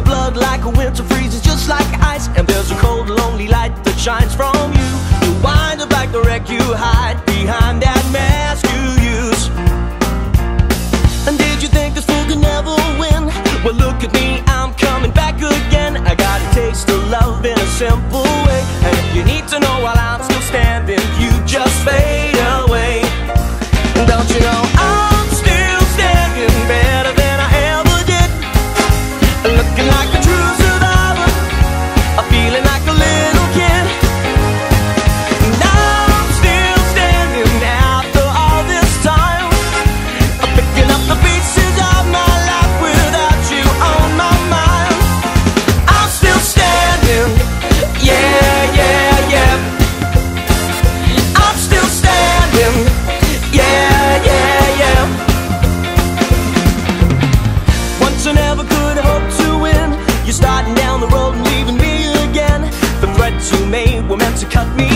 your blood like a winter freezes, just like ice. And there's a cold, lonely cut me